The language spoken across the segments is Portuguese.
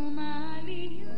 Sumali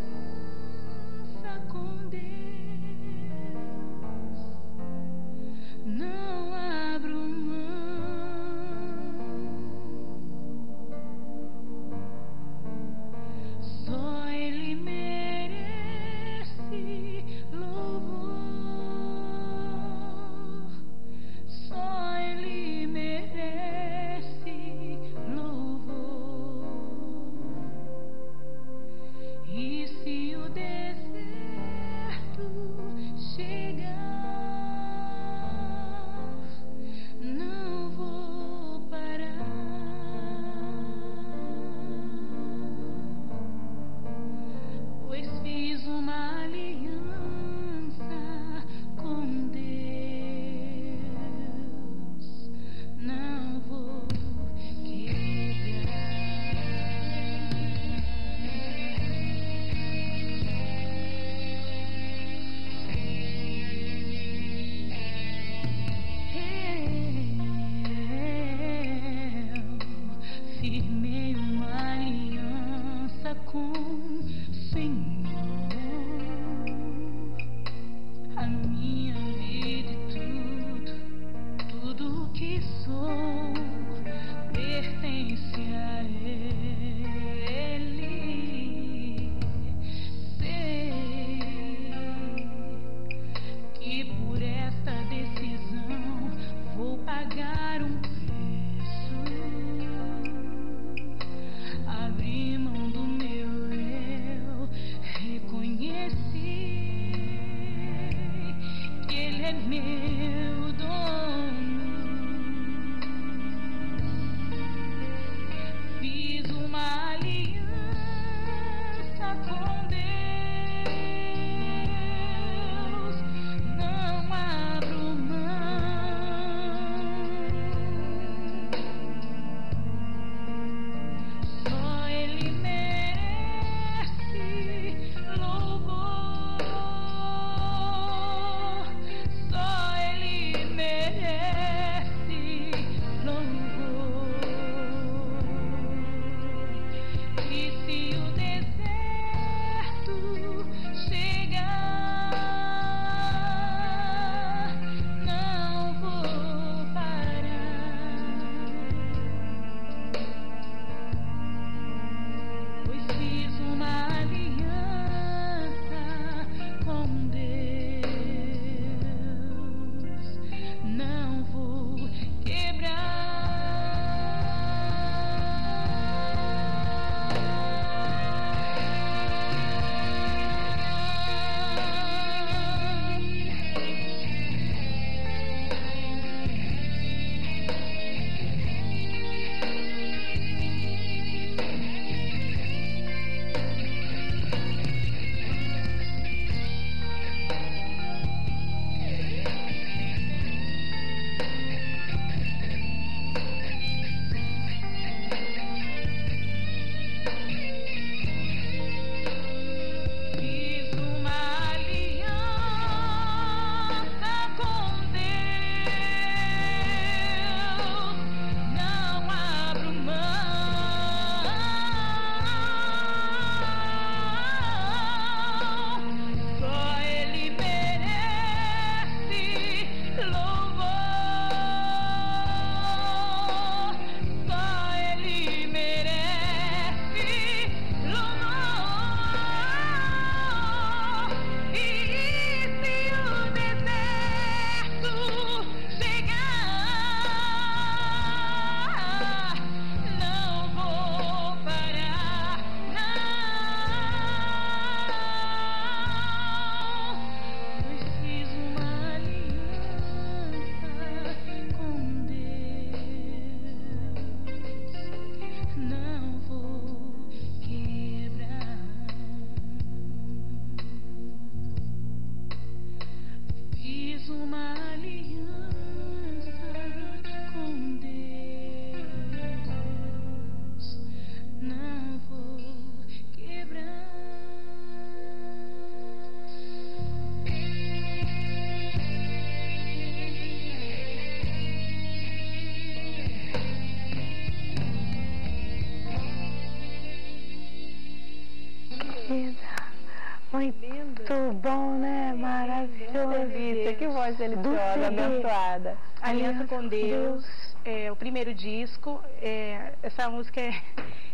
Voz deliciosa, abençoada. Aliança com Deus, é, o primeiro disco. É, essa música é,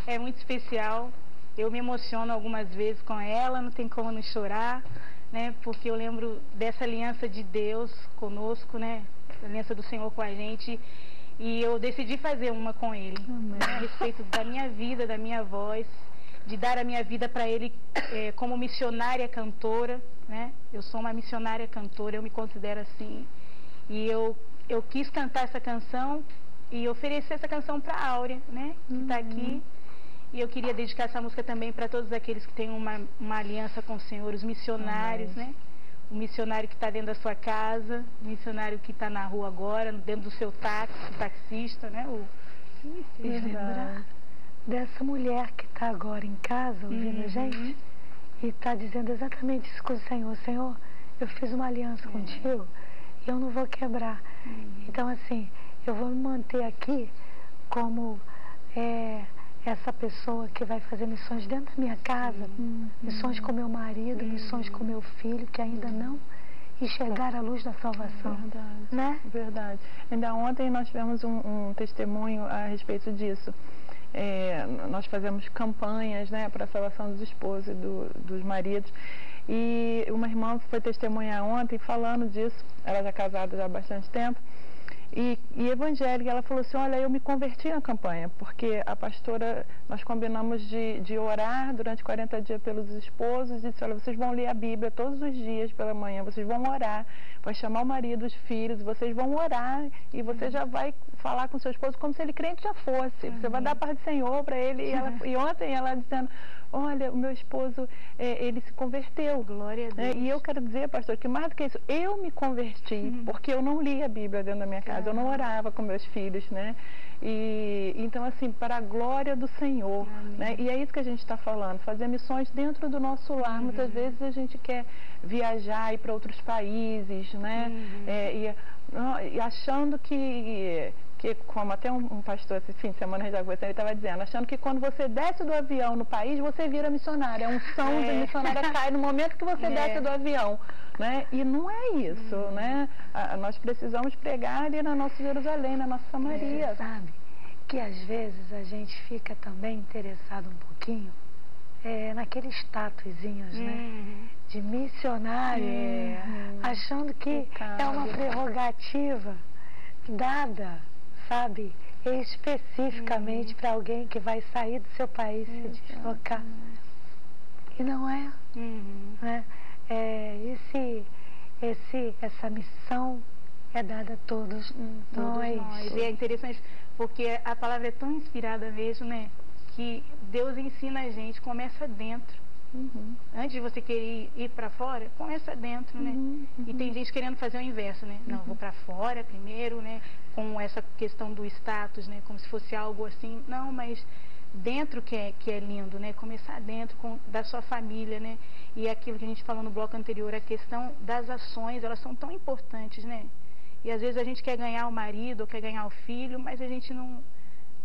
é muito especial. Eu me emociono algumas vezes com ela, não tem como não chorar, né? Porque eu lembro dessa aliança de Deus conosco, né? A aliança do Senhor com a gente. E eu decidi fazer uma com Ele, né? a respeito da minha vida, da minha voz de dar a minha vida para Ele é, como missionária cantora, né? Eu sou uma missionária cantora, eu me considero assim. E eu, eu quis cantar essa canção e oferecer essa canção para a Áurea, né? Que está uhum. aqui. E eu queria dedicar essa música também para todos aqueles que têm uma, uma aliança com o Senhor, os missionários, né? O missionário que está dentro da sua casa, o missionário que está na rua agora, dentro do seu táxi, o taxista, né? O, lembrar dessa mulher que está agora em casa ouvindo uhum. a gente e está dizendo exatamente isso com o Senhor. Senhor, eu fiz uma aliança uhum. contigo e eu não vou quebrar. Uhum. Então, assim, eu vou me manter aqui como é, essa pessoa que vai fazer missões dentro da minha casa, uhum. missões com meu marido, missões com meu filho, que ainda não enxergar a luz da salvação. Verdade. Né? Verdade. Ainda ontem nós tivemos um, um testemunho a respeito disso. É, nós fazemos campanhas né, para a salvação dos esposos e do, dos maridos. E uma irmã foi testemunhar ontem falando disso, ela já é casada já há bastante tempo, e, e evangélica, ela falou assim, olha, eu me converti na campanha, porque a pastora, nós combinamos de, de orar durante 40 dias pelos esposos, e disse, olha, vocês vão ler a Bíblia todos os dias pela manhã, vocês vão orar, vai chamar o marido, os filhos, vocês vão orar, e você já vai falar com seu esposo como se ele crente já fosse, você vai dar a paz do Senhor para ele, e, ela, e ontem ela dizendo, olha, o meu esposo, é, ele se converteu. Glória a Deus. É, e eu quero dizer, pastor, que mais do que isso, eu me converti, uhum. porque eu não li a Bíblia dentro da minha casa, eu não orava com meus filhos, né? E então, assim, para a glória do Senhor, né? E é isso que a gente está falando, fazer missões dentro do nosso lar. Uhum. Muitas vezes a gente quer viajar, ir para outros países, né? Uhum. É, e, e achando que que, como até um, um pastor esse fim de semana já ele estava dizendo, achando que quando você desce do avião no país, você vira missionária. É um som é. de missionária cai no momento que você é. desce do avião. Né? E não é isso, hum. né? A, nós precisamos pregar ali na nossa Jerusalém, na nossa Samaria. É, sabe? Que às vezes a gente fica também interessado um pouquinho é, naqueles statuzinhos, né? Uhum. De missionário, uhum. achando que é uma prerrogativa dada sabe? Especificamente uhum. para alguém que vai sair do seu país uhum. se deslocar. E não é. Uhum. Né? é esse, esse, essa missão é dada a todos, todos nós. nós. E é interessante porque a palavra é tão inspirada mesmo, né? Que Deus ensina a gente, começa dentro. Uhum. Antes de você querer ir para fora, começa dentro, né? Uhum. E tem gente querendo fazer o inverso, né? Não, vou para fora primeiro, né? Com essa questão do status, né? Como se fosse algo assim. Não, mas dentro que é, que é lindo, né? Começar dentro com, da sua família, né? E aquilo que a gente falou no bloco anterior, a questão das ações, elas são tão importantes, né? E às vezes a gente quer ganhar o marido ou quer ganhar o filho, mas a gente não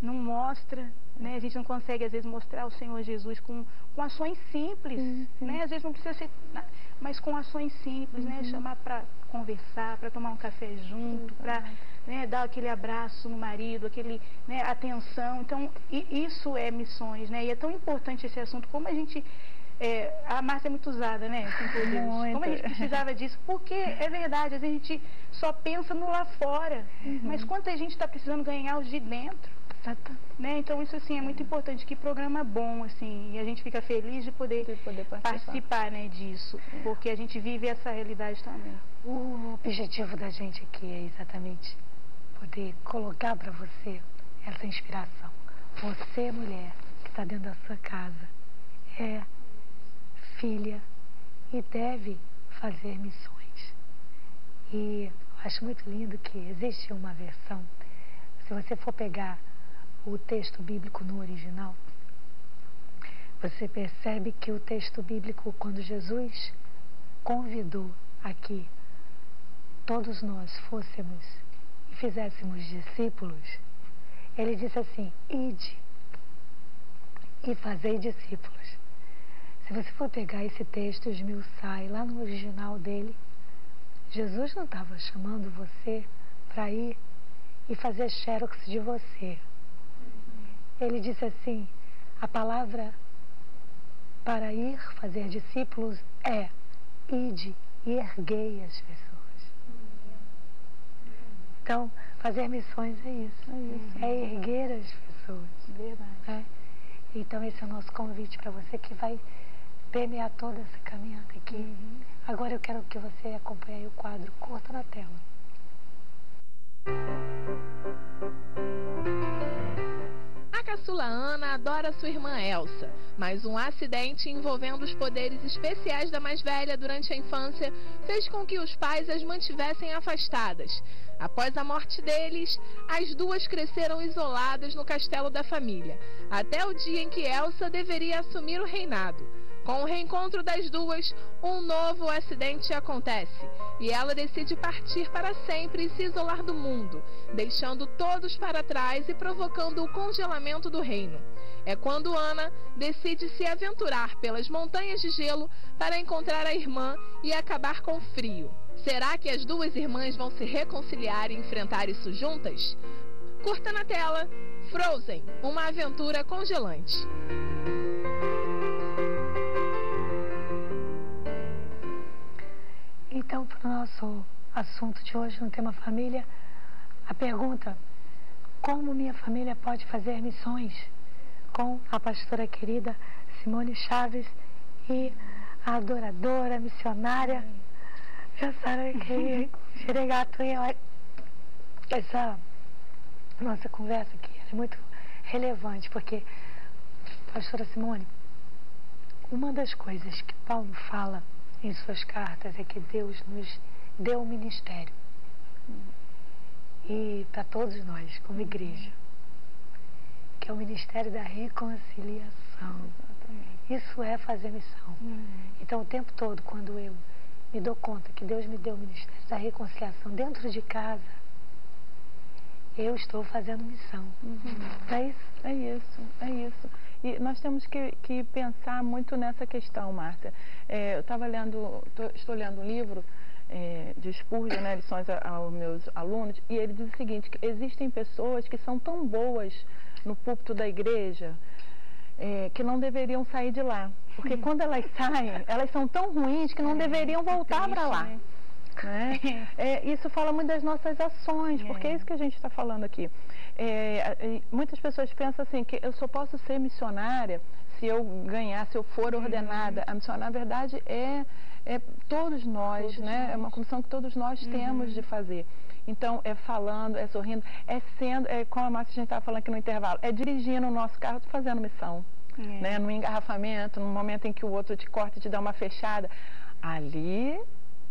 não mostra, né? A gente não consegue às vezes mostrar o Senhor Jesus com, com ações simples, uhum. né? Às vezes não precisa ser, mas com ações simples, né? uhum. né? Chamar para conversar, para tomar um café junto, para né, dar aquele abraço no marido, aquele né, atenção. Então isso é missões, né? E é tão importante esse assunto como a gente é, a Márcia é muito usada, né? Muito. Como a gente precisava disso? Porque é verdade, a gente só pensa no lá fora. Uhum. Mas quanta gente está precisando ganhar os de dentro? Né? Então isso assim é muito importante, que programa bom assim, e a gente fica feliz de poder, de poder participar, participar né, disso, porque a gente vive essa realidade também. O objetivo da gente aqui é exatamente poder colocar para você essa inspiração. Você, mulher, que está dentro da sua casa, é filha e deve fazer missões. E eu acho muito lindo que existe uma versão, se você for pegar o texto bíblico no original, você percebe que o texto bíblico, quando Jesus convidou aqui todos nós fôssemos e fizéssemos discípulos, ele disse assim: ide e fazei discípulos. Se você for pegar esse texto, esmiuçar, e lá no original dele, Jesus não estava chamando você para ir e fazer xerox de você ele disse assim: a palavra para ir fazer discípulos é ide e erguei as pessoas. Então, fazer missões é isso, é, isso, é erguer as pessoas. Verdade. É? Então, esse é o nosso convite para você que vai permear toda essa caminhada aqui. Uhum. Agora eu quero que você acompanhe o quadro Corta na Tela. A caçula Ana adora sua irmã Elsa, mas um acidente envolvendo os poderes especiais da mais velha durante a infância fez com que os pais as mantivessem afastadas. Após a morte deles, as duas cresceram isoladas no castelo da família, até o dia em que Elsa deveria assumir o reinado. Com o reencontro das duas, um novo acidente acontece e ela decide partir para sempre e se isolar do mundo, deixando todos para trás e provocando o congelamento do reino. É quando Ana decide se aventurar pelas montanhas de gelo para encontrar a irmã e acabar com o frio. Será que as duas irmãs vão se reconciliar e enfrentar isso juntas? Curta na tela Frozen, uma aventura congelante. Nosso assunto de hoje, no tema família, a pergunta: como minha família pode fazer missões? Com a pastora querida Simone Chaves e a adoradora, missionária, Sara que Xeregato. Essa nossa conversa aqui é muito relevante, porque, pastora Simone, uma das coisas que Paulo fala em suas cartas é que Deus nos deu um ministério. E para todos nós, como igreja, que é o ministério da reconciliação. Isso é fazer missão. Uhum. Então, o tempo todo, quando eu me dou conta que Deus me deu o ministério da reconciliação dentro de casa, eu estou fazendo missão. Uhum. É isso? É isso, é isso. E nós temos que, que pensar muito nessa questão, Márcia. É, eu estava lendo, tô, estou lendo um livro é, de Spurgeon, né, lições aos meus alunos, e ele diz o seguinte, que existem pessoas que são tão boas no púlpito da igreja é, que não deveriam sair de lá. Porque quando elas saem, elas são tão ruins que não é, deveriam voltar para lá. Né? Né? É, isso fala muito das nossas ações, porque é isso que a gente está falando aqui. É, muitas pessoas pensam assim que eu só posso ser missionária se eu ganhar, se eu for uhum. ordenada uhum. a missionar. Na verdade, é, é todos nós, todos né? Nós. É uma comissão que todos nós uhum. temos de fazer. Então, é falando, é sorrindo, é sendo, é, como a Márcia a gente estava falando aqui no intervalo, é dirigindo o nosso carro, fazendo missão. É. Né? No engarrafamento, no momento em que o outro te corta e te dá uma fechada. Ali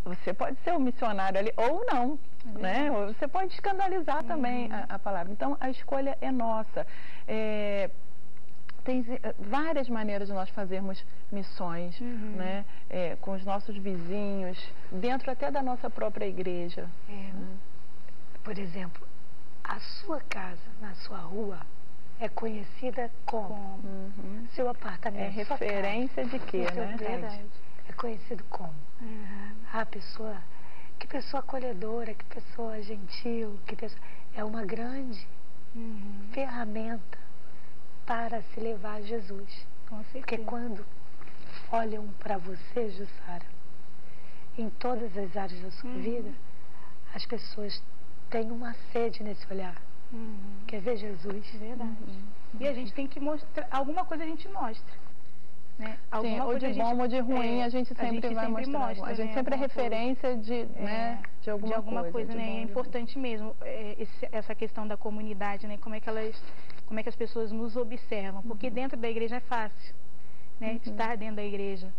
você pode ser um missionário ali ou não, é né? Você pode escandalizar uhum. também a, a, palavra. Então, a escolha é nossa. É, tem eh, várias maneiras de nós fazermos missões, uhum. né? É, com os nossos vizinhos, dentro até da nossa própria igreja. É, né? Por exemplo, a sua casa, na sua rua, é conhecida como? Uhum. Seu apartamento. É referência de quê, né? Verdade. É conhecido como? Uhum. A pessoa, que pessoa acolhedora, que pessoa gentil, que pessoa, é uma grande uhum. ferramenta para se levar a Jesus. Porque quando olham para você, Jussara, em todas as áreas da sua uhum. vida, as pessoas têm uma sede nesse olhar. Uhum. Quer ver Jesus? Verdade. Uhum. E a gente tem que mostrar, alguma coisa a gente mostra. Né? Sim, ou de bom ou de ruim, é, a gente sempre a gente vai sempre mostrar. Mostra, a gente né? sempre é referência de, é, né, de alguma, de alguma coisa. coisa né? É importante mesmo é, esse, essa questão da comunidade, né? Como é que elas, como é que as pessoas nos observam? Porque uhum. dentro da igreja é fácil, né? Uhum. Estar dentro da igreja,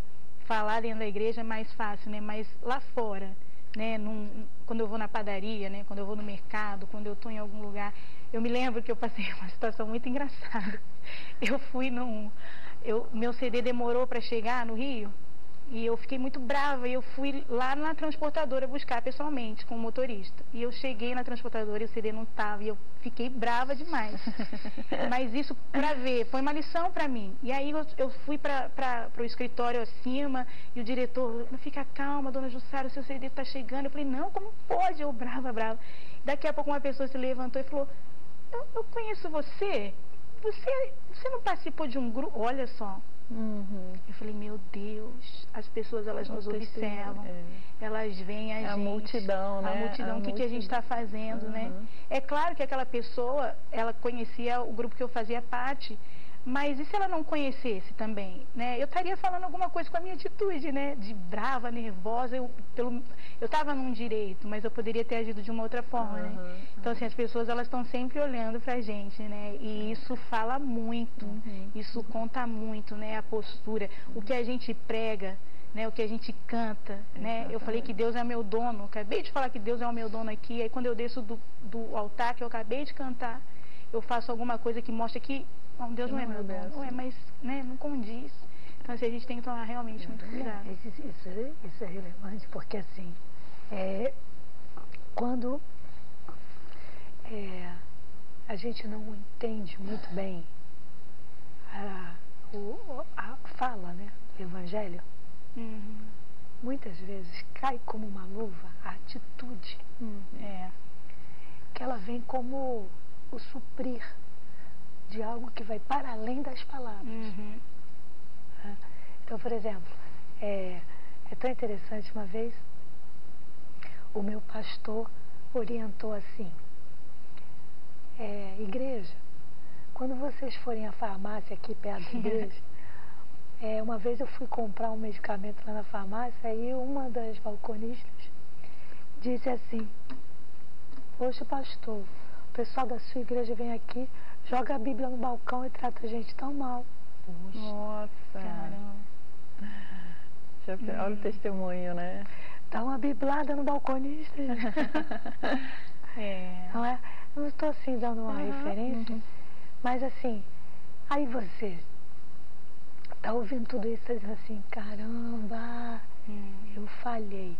falar dentro da igreja é mais fácil, né? Mas lá fora, né? Num, quando eu vou na padaria, né? Quando eu vou no mercado, quando eu estou em algum lugar, eu me lembro que eu passei uma situação muito engraçada. Eu fui num eu, meu CD demorou para chegar no Rio e eu fiquei muito brava e eu fui lá na transportadora buscar pessoalmente com o motorista. E eu cheguei na transportadora e o CD não estava e eu fiquei brava demais. Mas isso para ver, foi uma lição para mim. E aí eu, eu fui para o escritório acima e o diretor, não fica calma, dona Jussara, o seu CD está chegando. Eu falei, não, como pode? Eu brava, brava. Daqui a pouco uma pessoa se levantou e falou, eu, eu conheço você? Você, você não participou de um grupo? Olha só. Uhum. Eu falei, meu Deus, as pessoas elas nos observam, é. elas veem a é gente. A multidão, né? A multidão, o que, que a gente está fazendo, né? uhum. né? É claro que aquela pessoa, ela conhecia o grupo que eu fazia parte, mas e se ela não conhecesse também, né? Eu estaria falando alguma coisa com a minha atitude, né? De brava, nervosa, eu pelo eu estava num direito, mas eu poderia ter agido de uma outra forma, uhum, né? Então assim, as pessoas elas estão sempre olhando pra gente, né? E isso fala muito. Uhum. Isso conta muito, né? A postura, o que a gente prega, né, o que a gente canta, né? Eu falei que Deus é meu dono, acabei de falar que Deus é o meu dono aqui, aí quando eu desço do, do altar que eu acabei de cantar, eu faço alguma coisa que mostra que Bom, Deus não, é meu Deus. Ué, mas né, não condiz. Então, assim, a gente tem que tomar realmente muito cuidado. Isso, isso, isso é relevante, porque assim, é, quando é, a gente não entende muito bem a, o, a fala né, do Evangelho, uhum. muitas vezes cai como uma luva a atitude. Uhum. É, que ela vem como o suprir de algo que vai para além das palavras. Uhum. Então, por exemplo, é, é tão interessante uma vez o meu pastor orientou assim, é, igreja, quando vocês forem à farmácia aqui perto da igreja, é, uma vez eu fui comprar um medicamento lá na farmácia e uma das balconistas disse assim, poxa pastor, o pessoal da sua igreja vem aqui joga a Bíblia no balcão e trata a gente tão mal. Puxa, Nossa. Caramba. Já, hum. Olha o testemunho, né? Dá uma biblada no balconista. é. Não é? Eu não estou assim dando uma uhum, referência, uhum. mas assim, aí você tá ouvindo tudo isso e tá dizendo assim, caramba, hum. eu falhei.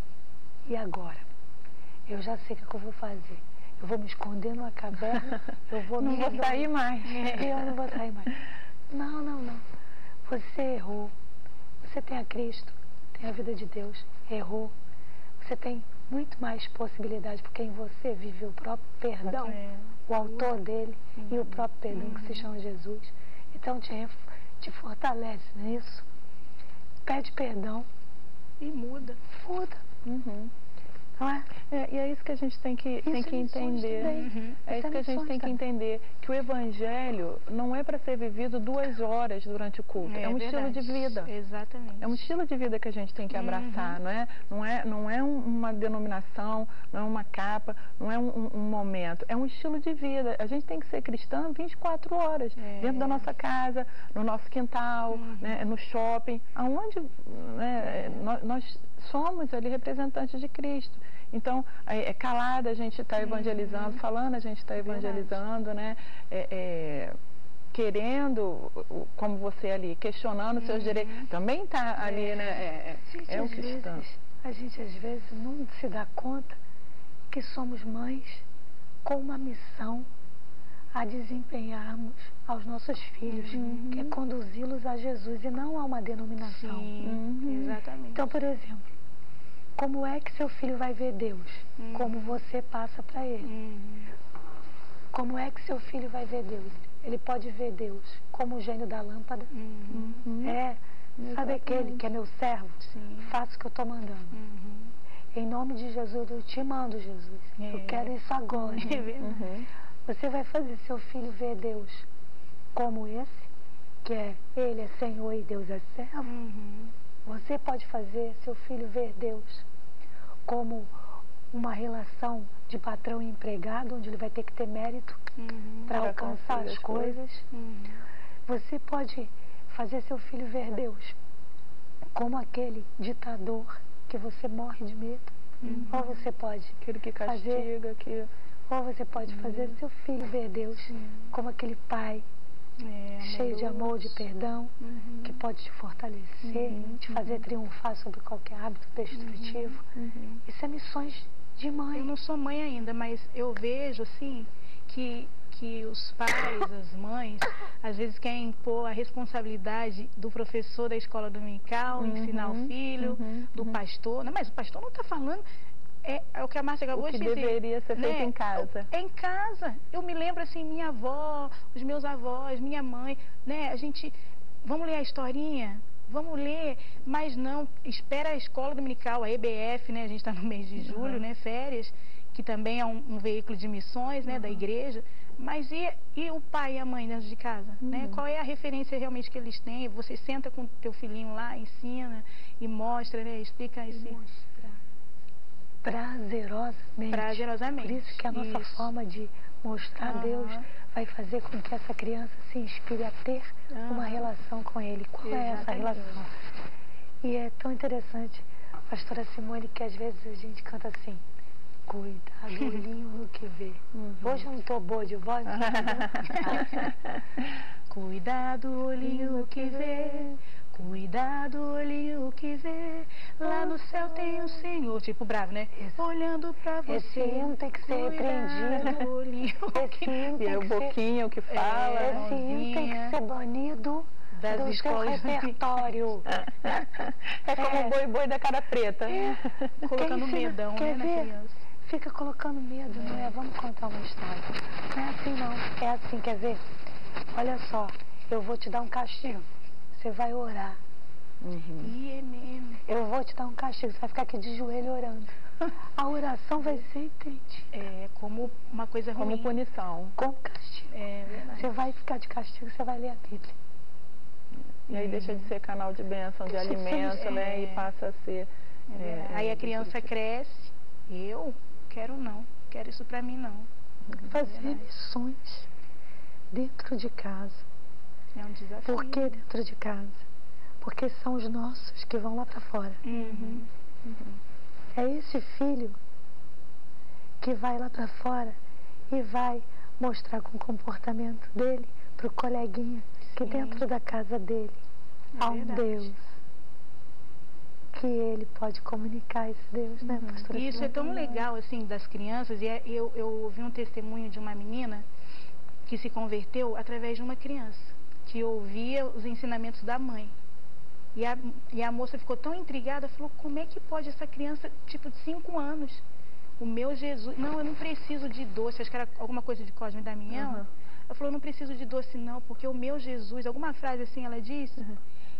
E agora? Eu já sei o que eu vou fazer. Eu vou me esconder numa caverna, eu vou Não vou sair mais. Eu não vou sair mais. Não, não, não. Você errou. Você tem a Cristo, tem a vida de Deus. Errou. Você tem muito mais possibilidade, porque em você vive o próprio perdão, É. o autor dele e o próprio perdão que se chama Jesus. Então te, te fortalece nisso. Pede perdão E muda. muda, Uhum. Não é? É, e é isso que a gente tem que, tem Isso que é missões entender. Uhum. É isso que a gente tem que entender, que o evangelho não é para ser vivido duas horas durante o culto, é, um estilo de verdade. vida. Exatamente. É um estilo de vida que a gente tem que abraçar, não é? Não é, não é um- uma denominação, não é uma capa, não é um, um- momento, é um estilo de vida. A gente tem que ser cristã 24 horas, É. dentro da nossa casa, no nosso quintal, né, no shopping, aonde né, nós, nós somos ali representantes de Cristo. Então, é, é calada a gente está evangelizando, falando a gente está evangelizando, né? É, é, querendo, como você ali, questionando seus direitos, também está ali, né? É, Gente, é, é um cristão. vezes, a gente às vezes não se dá conta que somos mães com uma missão a desempenharmos aos nossos filhos, que é conduzi-los a Jesus e não a uma denominação. Sim, Uhum. exatamente. Então, por exemplo, como é que seu filho vai ver Deus? Como você passa para ele. Uhum. Como é que seu filho vai ver Deus? Ele pode ver Deus como o gênio da lâmpada. Uhum. É, sabe aquele que é meu servo? Sim. Faça o que eu estou mandando. Uhum. Em nome de Jesus, eu te mando, Jesus. Eu É. quero isso agora. É. Uhum. Você vai fazer seu filho ver Deus como esse, que é Ele é Senhor e Deus é servo. Uhum. Você pode fazer seu filho ver Deus como uma relação de patrão e empregado, onde ele vai ter que ter mérito Uhum. para alcançar as as coisas. Uhum. Você pode fazer seu filho ver Deus como aquele ditador que você morre de medo. Ou você pode Aquele que fazer castiga, que Ou você pode fazer seu filho ver Deus como aquele pai É, cheio de amor, de perdão, Uhum. que pode te fortalecer, te fazer triunfar sobre qualquer hábito destrutivo. Isso é missões de mãe. Eu não sou mãe ainda, mas eu vejo assim que que os pais, as mães, às vezes querem impor a responsabilidade do professor da escola dominical, ensinar o filho, uhum, do pastor. Não, mas o pastor não está falando. É, é o que a Márcia acabou de dizer. deveria ser feito né? em casa. É em casa. Eu me lembro assim, minha avó, os meus avós, minha mãe, né? A gente, vamos ler a historinha? Vamos ler, mas não, espera a escola dominical, a EBF, né? A gente está no mês de julho, né? Férias, que também é um, um veículo de missões, né? Da igreja. Mas e, e o pai e a mãe dentro de casa? Né? Qual é a referência realmente que eles têm? Você senta com o teu filhinho lá, ensina e mostra, né? Explica esse... Prazerosamente. Prazerosamente. Por isso que a nossa Isso. forma de mostrar a Aham. Deus vai fazer com que essa criança se inspire a ter uma Aham. relação com Ele. Qual é essa Exatamente. relação? E é tão interessante, pastora Simone, que às vezes a gente canta assim, cuidado, olhinho no que vê. Hoje eu não estou boa de voz, Cuidado, olhinho que vê. Cuidado, olhinho que vê. Lá no céu tem o Senhor. Tipo bravo, né? Isso. Olhando pra você. Esse hino tem que ser repreendido. Olhinho esse hino E tem é o que ser, boquinho que fala. É, esse hino tem que ser banido Das do seu escolas. repertório. É como É. o boi boi da cara preta. Colocando Quem ensina- medão, né, quer na ver? criança. Fica colocando medo, não é? Vamos contar uma história. Não é assim não. É assim, quer ver? Olha só, eu vou te dar um castigo. Você vai orar. Uhum. É. Eu vou te dar um castigo. Você vai ficar aqui de joelho orando. A oração vai ser entendida É como uma coisa Como ruim. é punição. com castigo. É verdade. Você vai ficar de castigo, você vai ler a Bíblia. E aí deixa de ser canal de bênção, de Deixa de ser- alimento, né? E é. passa a ser. É é, Aí a criança cresce. Eu quero não. Quero isso pra mim não. Fazer lições dentro de casa. É um desafio. Por que dentro de casa? Porque são os nossos que vão lá para fora. Uhum. É esse filho que vai lá para fora e vai mostrar com o comportamento dele pro coleguinha que Sim. dentro da casa dele É há um verdade. Deus que que ele pode comunicar esse Deus, né, uhum. pastora? Isso é tão legal, assim, das crianças. E é, eu, eu ouvi um testemunho de uma menina que se converteu através de uma criança, que ouvia os ensinamentos da mãe. E a, e a moça ficou tão intrigada, falou, como é que pode essa criança, tipo, de 5 anos, o meu Jesus, não, eu não preciso de doce, acho que era alguma coisa de Cosme e Damião. Uhum. Ela falou, eu não preciso de doce não, porque o meu Jesus, alguma frase assim ela disse. Uhum.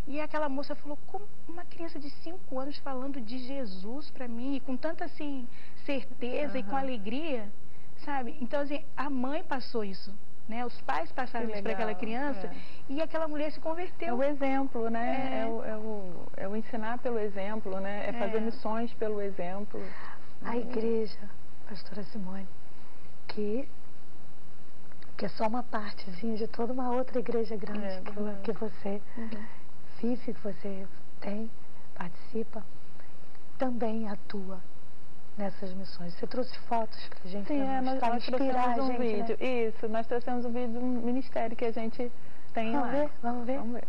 E aquela moça falou, como uma criança de 5 anos falando de Jesus para mim, com tanta assim, certeza uhum. e com alegria, sabe? Então, assim, a mãe passou isso né? Os pais passaram isso para aquela criança é. e aquela mulher se converteu. É o exemplo, né? É, é, o, é, o, é o ensinar pelo exemplo, né? É, fazer é. missões pelo exemplo. A igreja, pastora Simone, que, que é só uma partezinha de toda uma outra igreja grande é, que, que, você uhum. vive, que você tem, participa, também atua nessas missões. Você trouxe fotos pra gente Sim, é, nós, nós trouxemos um gente, né? vídeo. Né? Isso, nós trouxemos um vídeo de um ministério que a gente tem vamos lá. Ver? Vamos ver? Vamos ver.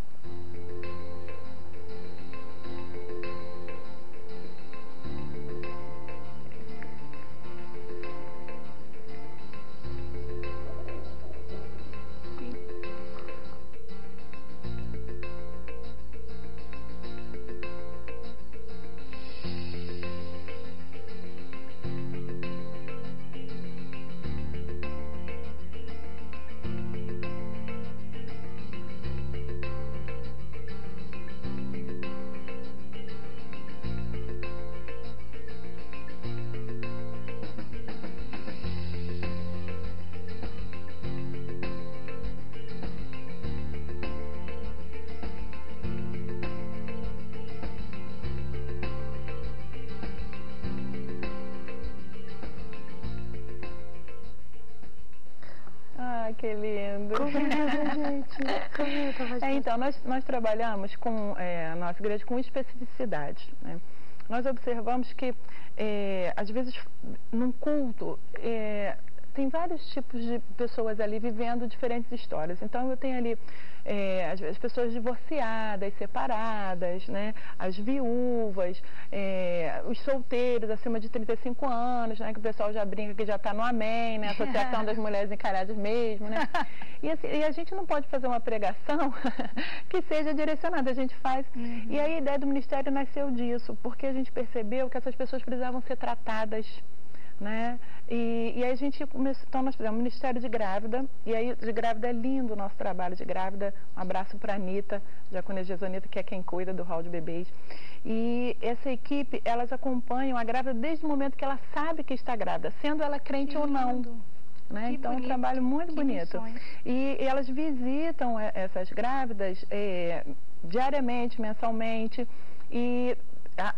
é, então, nós, nós trabalhamos com é, a nossa igreja com especificidade. Né? Nós observamos que, é, às vezes, num culto, é, tem vários tipos de pessoas ali vivendo diferentes histórias. Então, eu tenho ali é, as, as, pessoas divorciadas, separadas, né? as viúvas, é, os solteiros acima de 35 anos, né? que o pessoal já brinca que já está no amém, né? Associação das Mulheres Encaradas mesmo. Né? E, assim, e, a gente não pode fazer uma pregação que seja direcionada, a gente faz. Uhum. E a ideia do ministério nasceu disso, porque a gente percebeu que essas pessoas precisavam ser tratadas né? E, e aí a gente começou, então nós fizemos Ministério de Grávida, e aí de grávida é lindo o nosso trabalho de grávida. Um abraço para a Anitta, Jaconesa Gesonita, que é quem cuida do hall de bebês. E essa equipe, elas acompanham a grávida desde o momento que ela sabe que está grávida, sendo ela crente que ou não. Né? Então bonito. é um trabalho muito que bonito. E, e, elas visitam essas grávidas é, diariamente, mensalmente, e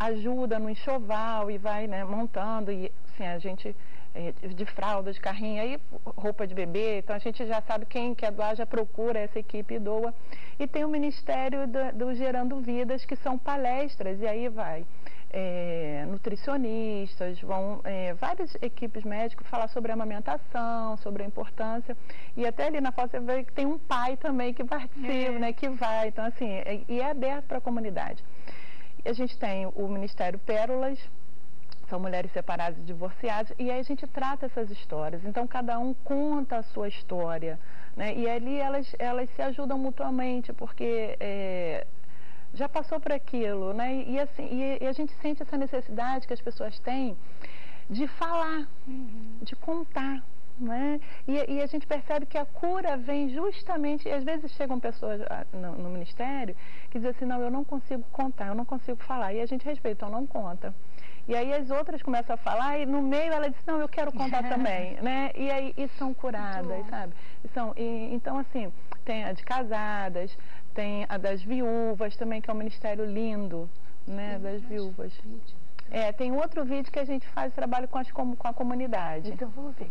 ajuda no enxoval e vai né, montando e assim, a gente é, de fralda, de carrinho, aí roupa de bebê, então a gente já sabe quem quer doar, já procura essa equipe e doa. E tem o Ministério do, do Gerando Vidas, que são palestras, e aí vai é, nutricionistas, vão é, várias equipes médicas falar sobre a amamentação, sobre a importância. E até ali na foto você vê que tem um pai também que participa, é. né, que vai. Então, assim, é, e é aberto para a comunidade. A gente tem o Ministério Pérolas, são mulheres separadas e divorciadas, e aí a gente trata essas histórias. Então, cada um conta a sua história, né? E ali elas, elas se ajudam mutuamente, porque é, já passou por aquilo, né? E, assim, e, e, a gente sente essa necessidade que as pessoas têm de falar, uhum. de contar, né? E, e, a gente percebe que a cura vem justamente, e às vezes chegam pessoas ah, no, no, ministério que dizem assim, não, eu não consigo contar, eu não consigo falar. E a gente respeita, então não conta. E aí as outras começam a falar e no meio ela diz, não, eu quero contar também, né? E aí e são curadas, sabe? E são, e, então, assim, tem a de casadas, tem a das viúvas também, que é um ministério lindo, né? Das viúvas. É, tem outro vídeo que a gente faz trabalho com, as, com a comunidade. Então vamos ver.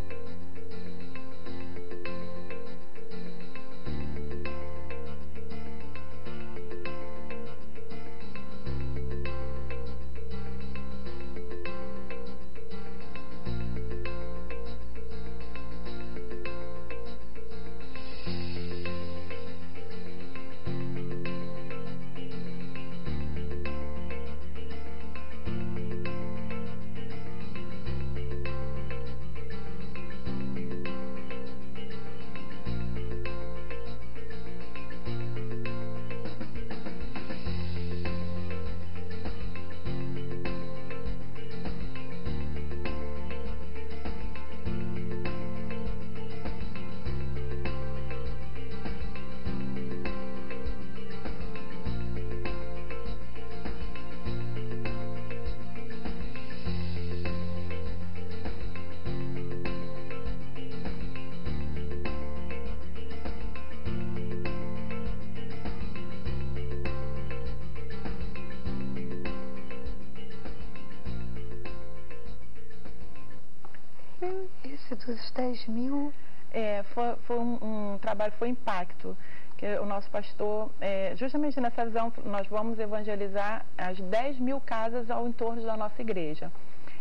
dos 10 mil? É, foi, foi um, um, trabalho, foi impacto. Que o nosso pastor, é, justamente nessa visão, nós vamos evangelizar as 10 mil casas ao entorno da nossa igreja.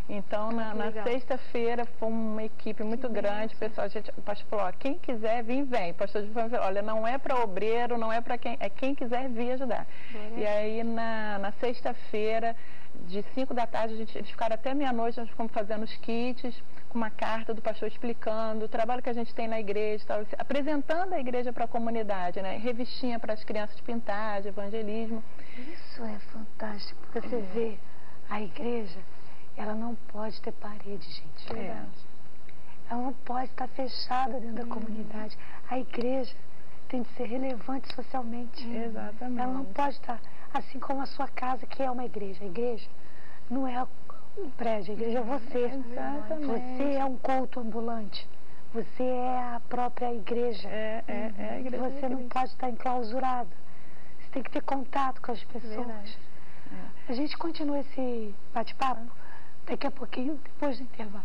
Então, na, na sexta-feira, foi uma equipe muito que grande. Pessoal, a gente, o pastor falou: ó, quem quiser vir, vem. O pastor falou: olha, não é para obreiro, não é para quem, é quem quiser vir ajudar. E aí, na, na sexta-feira, de 5 da tarde, a gente, eles ficaram até meia-noite, nós ficamos fazendo os kits, com uma carta do pastor explicando o trabalho que a gente tem na igreja, tal, apresentando a igreja para a comunidade, né? Revistinha para as crianças pintar, de evangelismo. Isso é fantástico, porque você vê a igreja ela não pode ter parede, gente. É. Ela não pode estar fechada dentro da uhum. comunidade. A igreja tem de ser relevante socialmente. Uhum. Exatamente. Ela não pode estar, assim como a sua casa, que é uma igreja. A igreja não é um prédio, a igreja é você. Exatamente. Você é um culto ambulante. Você é a própria igreja. É, é, é a igreja. Você não pode estar enclausurado. Você tem que ter contato com as pessoas. É. A gente continua esse bate-papo daqui a pouquinho, depois do intervalo.